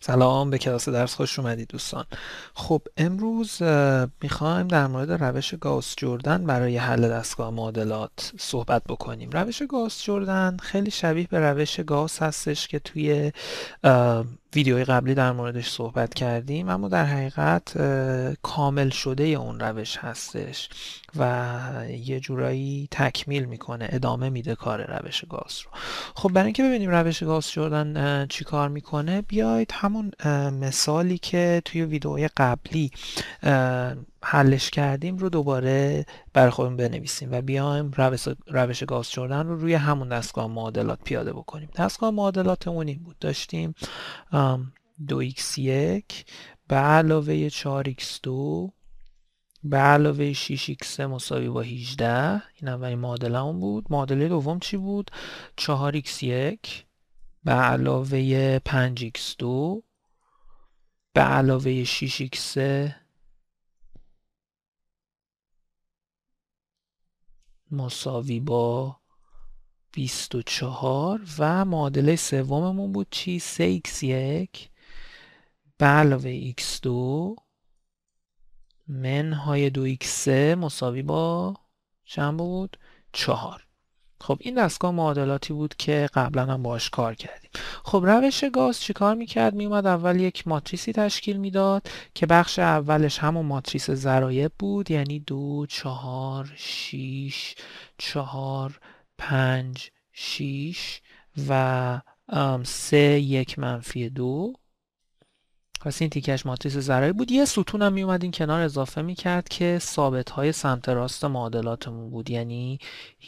سلام به کلاس درس خوش اومدید دوستان. خب امروز می‌خوایم در مورد روش گاوس جردن برای حل دستگاه معادلات صحبت بکنیم. روش گاوس جردن خیلی شبیه به روش گاوس هستش که توی ویدیوی قبلی در موردش صحبت کردیم اما در حقیقت کامل شده اون روش هستش و یه جورایی تکمیل می‌کنه ادامه میده کار روش گاز رو. خب برای اینکه ببینیم روش گاز شدن چی کار می‌کنه بیاید همون مثالی که توی ویدیوی قبلی حلش کردیم رو دوباره برای خودمون بنویسیم و بیایم روش, روش گاز شدن رو روی همون دستگاه معادلات پیاده بکنیم. دستگاه معادلاتمون این بود. داشتیم دو x یک به علاوه 4x2 به علاوه 6x مساوی با 18 این اولین معادله بود. معادله دوم چی بود؟ 4x1 به علاوه 5x2 به علاوه 6x مساوی با 24 و معادله سوممون بود چی؟ 3x1 به علاوه x2 منهای 2x مساوی با چند بود؟ 4 خب این دستگاه معادلاتی بود که قبلا هم باش کار کردیم. خب روش گاز چیکار می‌کرد؟ میومد اول یک ماتریسی تشکیل می‌داد که بخش اولش همون ماتریس ضرایب بود یعنی دو چهار شیش چهار پنج شیش و سه یک منفی دو. پس این تیکش ماتریس ضرایب بود. یه ستون هم میومد این کنار اضافه می‌کرد که ثابت های سمت راست معادلاتمون بود. یعنی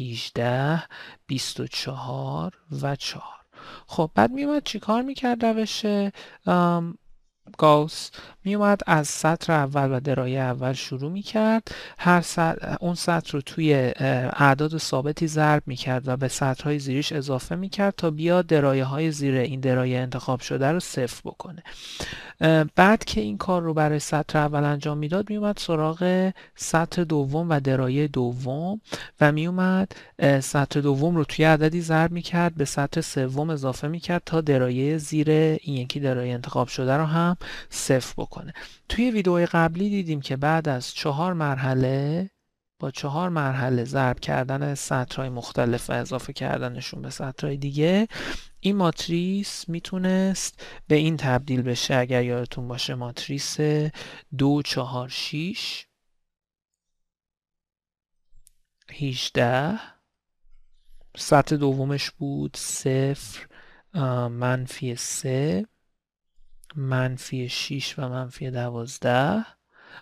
18 24 و 4 خب بعد میومد چیکار می‌کرد روش؟ گاوس میومد از سطر اول و درایه اول شروع می‌کرد. هر سطر اون سطر رو توی اعداد ثابتی ضرب می‌کرد و به سطرهای زیرش اضافه می‌کرد تا بیاد درایه های زیر این درایه انتخاب شده رو صفر بکنه. بعد که این کار رو برای سطر اول انجام می‌داد میومد سراغ سطر دوم و درایه دوم و میومد سطر دوم رو توی عددی ضرب می‌کرد به سطر سوم اضافه می‌کرد تا درایه زیر این یکی درایه انتخاب شده رو هم صفر بکنه. توی ویدئوی قبلی دیدیم که بعد از چهار مرحله با چهار مرحله ضرب کردن سطرهای مختلف و اضافه کردنشون به سطرهای دیگه این ماتریس می‌تونست به این تبدیل بشه. اگر یادتون باشه ماتریس دو چهار شیش هیچده. سطر دومش بود صفر منفی سه. منفی 6 و منفی 12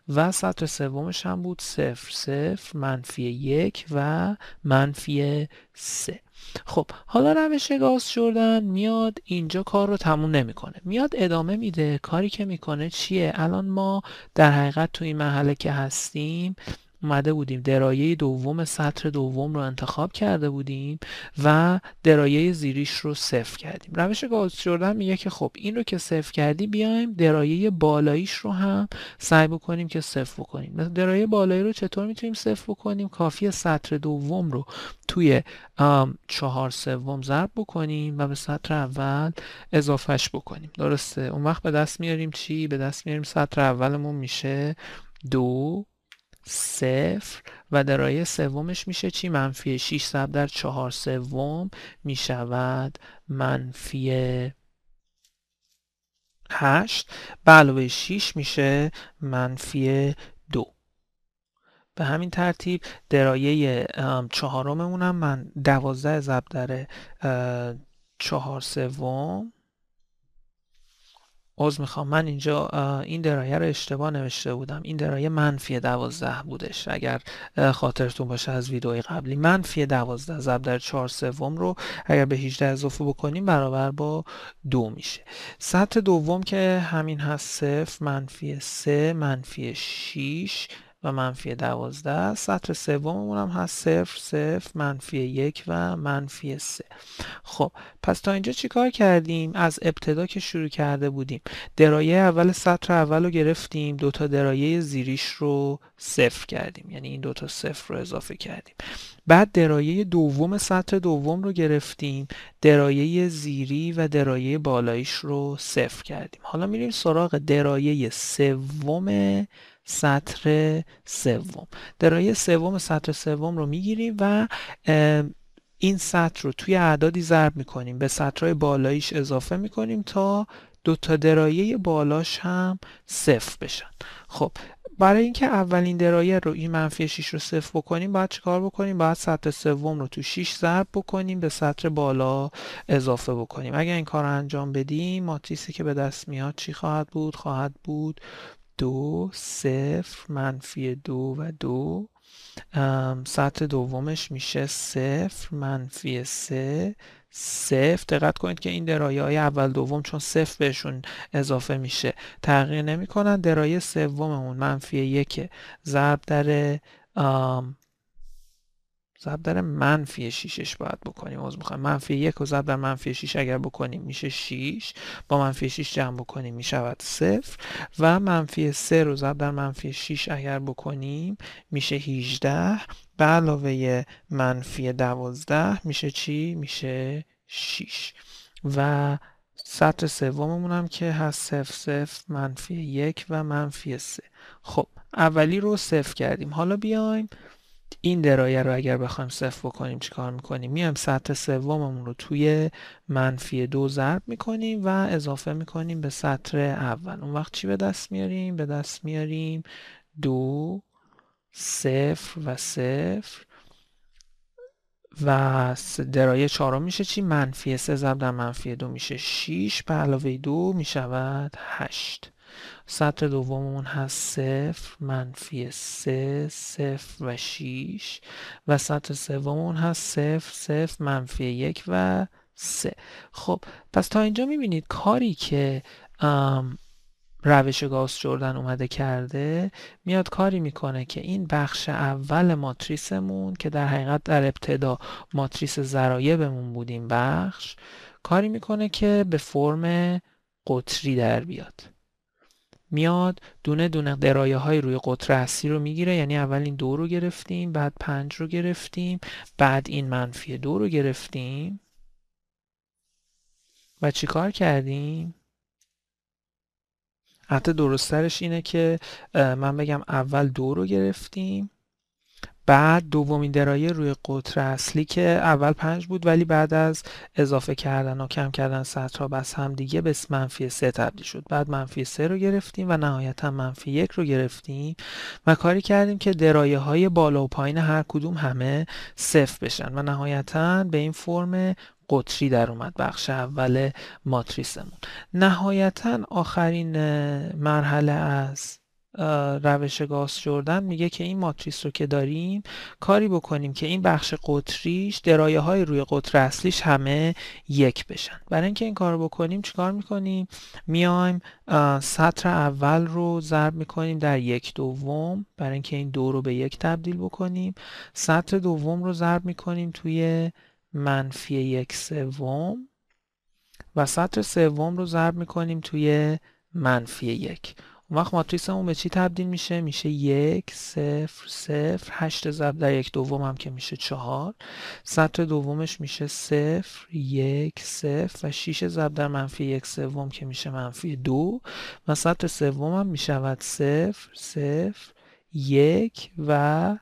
و سطر سومش هم بود صفر صفر منفی یک و منفی سه. خب حالا روش گاز شدن میاد اینجا کار رو تموم نمی‌کنه. میاد ادامه میده. کاری که می‌کنه چیه؟ الان ما در حقیقت تو این محله که هستیم اومده بودیم. درایه دوم سطر دوم رو انتخاب کرده بودیم و درایه زیریش رو صفر کردیم. روش گاز شدن میگه که خب این رو که صفر کردی بیایم درایه بالاییش رو هم سعی بکنیم که صفر بکنیم. درایه بالایی رو چطور می‌تونیم صفر بکنیم؟ کافی سطر دوم رو توی چهار سوم ضرب بکنیم و به سطر اول اضافهش بکنیم. درسته؟ اون وقت به دست میاریم چی؟ به دست میاریم سطر اولمون میشه دو صفر و درایه سومش میشه چی؟ منفی 6 ضرب در 4 سوم می‌شود منفی 8 به علاوه 6 میشه منفی 2 به همین ترتیب درایه چهارممون هم من 12 ضرب در 4 سوم عوض می‌خوام. من اینجا این درایه رو اشتباه نوشته بودم. این درایه منفی دوازده بودش. اگر خاطرتون باشه از ویدئوی قبلی. منفی دوازده ضرب در چهار سوم رو اگر به 18 اضافه بکنیم برابر با دو میشه. سطح دوم که همین هست صفر منفی سه منفی 6 و منفی دوازده. سطر سوممون هم هست صفر صفر منفی یک و منفی سه. خب پس تا اینجا چیکار کردیم؟ از ابتدا که شروع کرده بودیم. درایه اول سطر اول رو گرفتیم دوتا درایه زیریش رو صفر کردیم. یعنی این دوتا صفر رو اضافه کردیم. بعد درایه دوم سطر دوم رو گرفتیم درایه زیری و درایه بالاییش رو صفر کردیم. حالا میریم سراغ درایه سوم سطر سوم. درایه سوم سطر سوم رو می‌گیریم و این سطر رو توی اعدادی ضرب می‌کنیم. به سطرهای بالاییش اضافه می‌کنیم تا دو تا درایه بالاش هم صفر بشن. خب برای اینکه اولین درایه رو این منفی 6 رو صفر بکنیم باید چیکار بکنیم؟ باید سطر سوم رو تو 6 ضرب بکنیم به سطر بالا اضافه بکنیم. اگر این کار رو انجام بدیم ماتریسی که به دست میاد چی خواهد بود؟ خواهد بود دو صفر منفی دو و دو. سطر دومش میشه صفر منفی سه. صفر دقت کنید که این درایه های اول دوم چون صفر بهشون اضافه میشه. تغییر نمی‌کنن درایه سوممون منفی یک ضرب در ضرب در منفی 6ش باید بکنیم. از می‌خوایم منفی یک و ضرب در منفی 6 اگر بکنیم میشه 6 با منفی 6 جمع بکنیم می‌شود صفر. و منفی 3 رو ضرب در منفی 6 اگر بکنیم میشه 18 به علاوه منفی 12 میشه چی؟ میشه 6 و سطر سوممون هم که هست صفر صفر منفی یک و منفی سه. خب اولی رو صفر کردیم. حالا بیایم این درایه رو اگر بخوایم صفر بکنیم چیکار می‌کنیم؟ میایم سطح سوممون رو توی منفی دو ضرب می‌کنیم و اضافه می‌کنیم به سطر اول. اون وقت چی به دست میاریم؟ به دست میاریم دو صفر و صفر. و درایه چهارم میشه چی؟ منفی سه ضرب در منفی دو میشه 6 به علاوه دو می‌شود 8 سطر دوممون هست صفر منفی سه صفر و شیش. و سطر سوممون هست صفر صفر منفی یک و سه. خب پس تا اینجا می‌بینید کاری که روش گاس جردن اومده کرده میاد کاری می‌کنه که این بخش اول ماتریسمون که در حقیقت در ابتدا ماتریس ذرایبمون بود این بخش کاری می‌کنه که به فرم قطری در بیاد. میاد دونه دونه درایه های روی قطر اصلی رو می‌گیره. یعنی اول این دو رو گرفتیم بعد پنج رو گرفتیم بعد این منفی دو رو گرفتیم. و چیکار کردیم؟ حتی درسترش اینه که من بگم اول دو رو گرفتیم. بعد دومین درایه روی قطر اصلی که اول پنج بود ولی بعد از اضافه کردن و کم کردن سطرها بس هم دیگه به منفی سه تبدیل شد. بعد منفی سه رو گرفتیم و نهایتا منفی یک رو گرفتیم و کاری کردیم که درایه های بالا و پایین هر کدوم همه صفر بشن و نهایتا به این فرم قطری در اومد بخش اول ماتریسمون. نهایتا آخرین مرحله از روش گاس جردن میگه که این ماتریس رو که داریم کاری بکنیم که این بخش قطریش درایه های روی قطر اصلیش همه یک بشن. برای اینکه این کار رو بکنیم چیکار می‌کنیم؟ میایم سطر اول رو ضرب می‌کنیم در یک دوم. برای اینکه این دو رو به یک تبدیل بکنیم. سطر دوم رو ضرب می‌کنیم توی منفی یک سوم و سطر سوم رو ضرب می‌کنیم توی منفی یک. اون وقت ماتریسمون به چی تبدیل میشه؟ میشه یک صفر صفر هشت ضرب در یک دوم هم که میشه چهار. سطر دومش میشه صفر یک صفر و شیش ضرب در منفی یک سوم که میشه منفی دو. و سطر سوم هم می‌شود صفر صفر یک و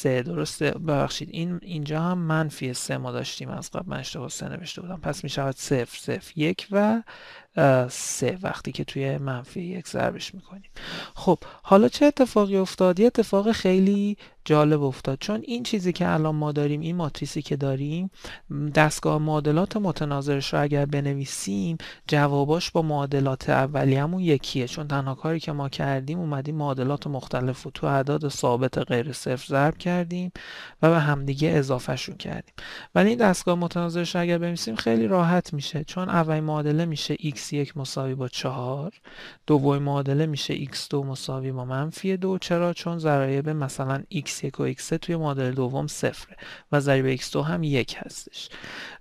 سه درسته؟ ببخشید. این اینجا هم منفی سه ما داشتیم از قبل. من اشتباه سه نوشته بودم. پس می شود صفر صفر یک و سه. وقتی که توی منفی یک ضربش می‌کنیم. خب حالا چه اتفاقی افتاد؟ یه اتفاق خیلی جالب افتاد. چون این چیزی که الان ما داریم این ماتریسی که داریم دستگاه معادلات متناظرش رو اگر بنویسیم جواباش با معادلات اولیه‌مون یکیه. چون تنها کاری که ما کردیم اومدیم معادلات مختلف رو تو اعداد ثابت غیر صفر ضرب کردیم. و به همدیگه اضافهشون کردیم. ولی این دستگاه متناظرش اگر بنویسیم خیلی راحت میشه. چون اولین معادله میشه x1 مساوی با 4 دومین معادله میشه x2 مساوی با منفی 2 چرا؟ چون ضرایب مثلا x1 و x3 توی معادله دوم صفره و ضریب x2 هم یک هستش.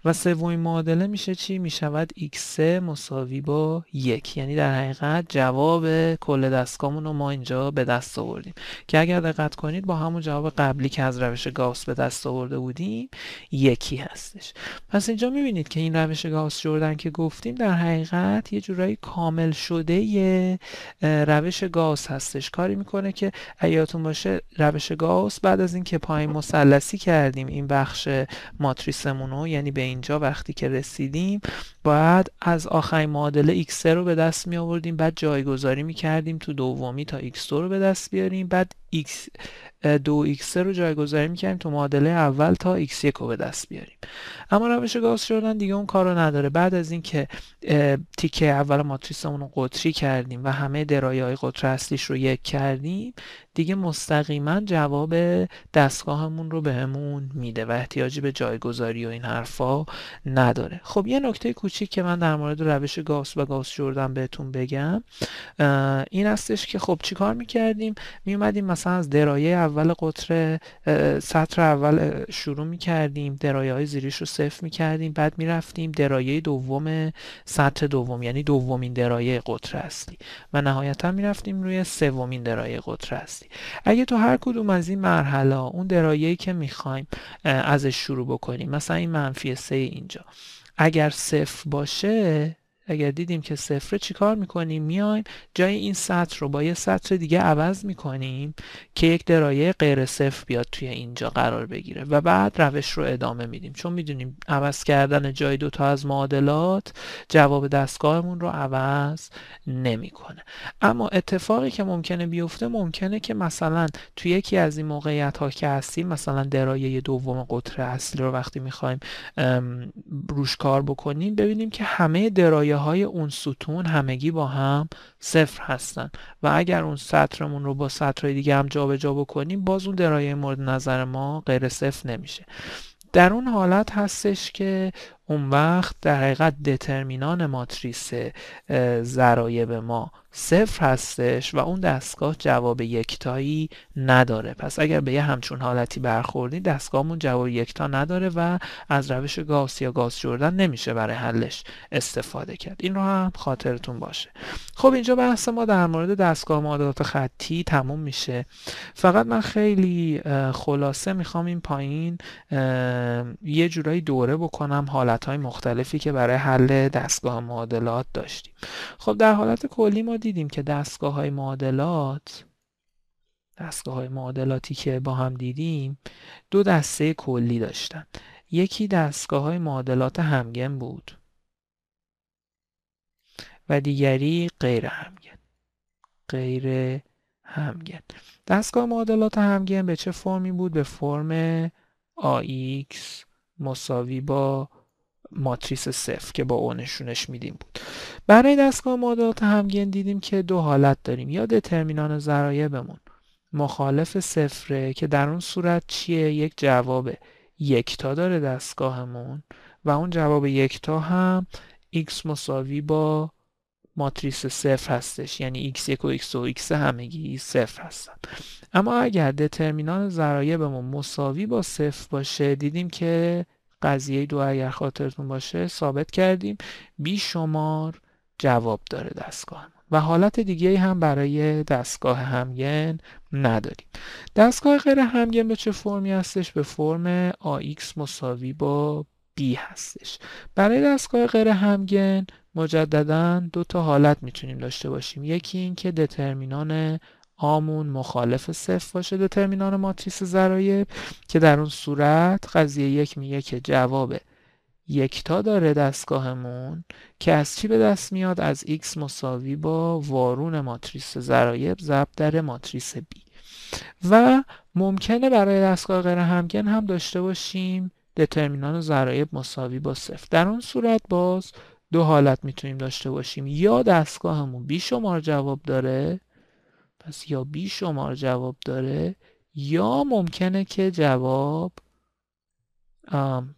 و سومین معادله میشه چی؟ می‌شود x3 مساوی با یک. یعنی در حقیقت جواب کل دستگاهمون رو ما اینجا به دست آوردیم. که اگر دقت کنید با همون جواب قبلی که از روش گاوس به دست آورده بودیم یکی هستش. پس اینجا می‌بینید که این روش گاوس جردن که گفتیم در حقیقت یه جورایی کامل شده یه روش گاوس هستش. کاری می‌کنه که ایاتون باشه روش گاوس بعد از اینکه پایین مثلثی کردیم این بخش ماتریسمون رو یعنی به اینجا وقتی که رسیدیم باید از آخرین معادله x رو به دست می آوردیم بعد جایگذاری می کردیم تو دومی تا x2 رو به دست بیاریم بعد x دو x رو جایگذاری می‌کنیم تو معادله اول تا x1 رو به دست بیاریم. اما روش گاوس شدن دیگه اون کار رو نداره. بعد از اینکه تیکه اول ماتریسمون رو قطری کردیم و همه درایه های قطر اصلیش رو یک کردیم دیگه مستقیما جواب دستگاهمون رو بهمون میده و احتیاجی به جایگذاری و این حرفا نداره. خب یه نکته کوچیک که من در مورد روش گاوس و گاوس جردن بهتون بگم این هستش که خب چیکار می‌کردیم؟ میومدیم مثلا از درایه اول قطر سطر اول شروع می‌کردیم درایه های زیریش رو صفر می‌کردیم بعد می‌رفتیم درایه دوم سطر دوم یعنی دومین درایه قطر اصلی و نهایتا می‌رفتیم روی سومین درایه قطر اصلی اگه تو هر کدوم از این مرحله اون درایه‌ای که می‌خوایم ازش شروع بکنیم. مثلا این منفی سه اینجا. اگر صفر باشه اگر دیدیم که صفره چیکار می‌کنیم میایم جای این سطر رو با یه سطر دیگه عوض می‌کنیم که یک درایه غیر صفر بیاد توی اینجا قرار بگیره و بعد روش رو ادامه میدیم. چون می‌دونیم عوض کردن جای دوتا از معادلات جواب دستگاهمون رو عوض نمی‌کنه. اما اتفاقی که ممکنه بیفته ممکنه که مثلا توی یکی از این موقعیت ها که هستیم مثلا درایه دوم قطر اصلی رو وقتی می‌خوایم روش کار بکنیم ببینیم که همه درایه های اون ستون همگی با هم صفر هستن و اگر اون سطرمون رو با سطرهای دیگه هم جابجا جا بکنیم باز اون درایه مورد نظر ما غیر صفر نمیشه. در اون حالت هستش که اون وقت در حقیقت دترمینان ماتریس ضرایب ما صفر هستش و اون دستگاه جواب یکتایی نداره. پس اگر به یه همچون حالتی برخوردی دستگاهمون جواب یکتا نداره و از روش گاس یا گاس جردن نمیشه برای حلش استفاده کرد. این رو هم خاطرتون باشه. خب اینجا بحث ما در مورد دستگاه معادلات خطی تموم میشه. فقط من خیلی خلاصه می‌خوام این پایین یه جورایی دوره بکنم حالت های مختلفی که برای حل دستگاه معادلات داشتیم. خب در حالت کلی ما دیدیم که دستگاه های معادلات دستگاه های معادلاتی که با هم دیدیم دو دسته کلی داشتن. یکی دستگاه های معادلات همگن بود و دیگری غیر همگن. غیر همگن. دستگاه معادلات همگن به چه فرمی بود؟ به فرم AX مساوی با ماتریس صفر که با او نشونش میدیم بود. برای دستگاه معادلات همگن دیدیم که دو حالت داریم. یا دترمینان ضرایبمون مخالف صفره که در اون صورت چیه؟ یک جواب یکتا داره دستگاهمون و اون جواب یکتا هم x مساوی با ماتریس صفر هستش. یعنی x1 و x2 و x همگی صفر هستن. اما اگر دترمینان ضرایبمون مساوی با صفر باشه دیدیم که قضیه دو اگر خاطرتون باشه ثابت کردیم. بی شمار جواب داره دستگاه و حالت دیگه هم برای دستگاه همگن نداریم. دستگاه غیر همگن به چه فرمی هستش؟ به فرم AX مساوی با B هستش. برای دستگاه غیر همگن مجددا دو تا حالت می‌تونیم داشته باشیم. یکی این که دترمینان آمون مخالف صفر باشه دترمینان ماتریس ضرایب که در اون صورت قضیه یک میگه که جواب یکتا داره دستگاهمون که از چی به دست میاد؟ از x مساوی با وارون ماتریس ضرایب ضرب در ماتریس b. و ممکنه برای دستگاه غیر همگن هم داشته باشیم دترمینان ضرایب مساوی با صفر. در اون صورت باز دو حالت می‌تونیم داشته باشیم. یا دستگاهمون بی شمار جواب داره پس یا بی شمار جواب داره یا ممکنه که جواب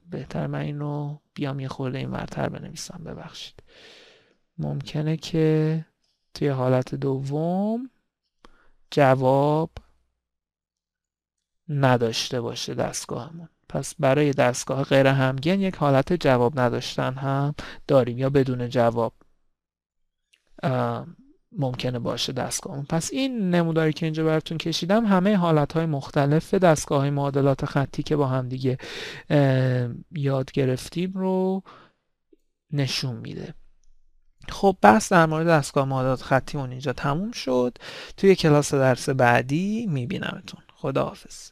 بهتر من اینو بیام یه خورده این ورتر بنویسم ببخشید. ممکنه که توی حالت دوم جواب نداشته باشه دستگاهمون. پس برای دستگاه غیر همگن یک حالت جواب نداشتن هم داریم یا بدون جواب. ممکنه باشه دستگاه پس این نموداری که اینجا براتون کشیدم همه حالت های مختلف دستگاه های معادلات خطی که با هم دیگه یاد گرفتیم رو نشون میده. خب بحث در مورد دستگاه معادلات خطیمون اینجا تموم شد. توی کلاس درس بعدی میبینمتون. خداحافظ.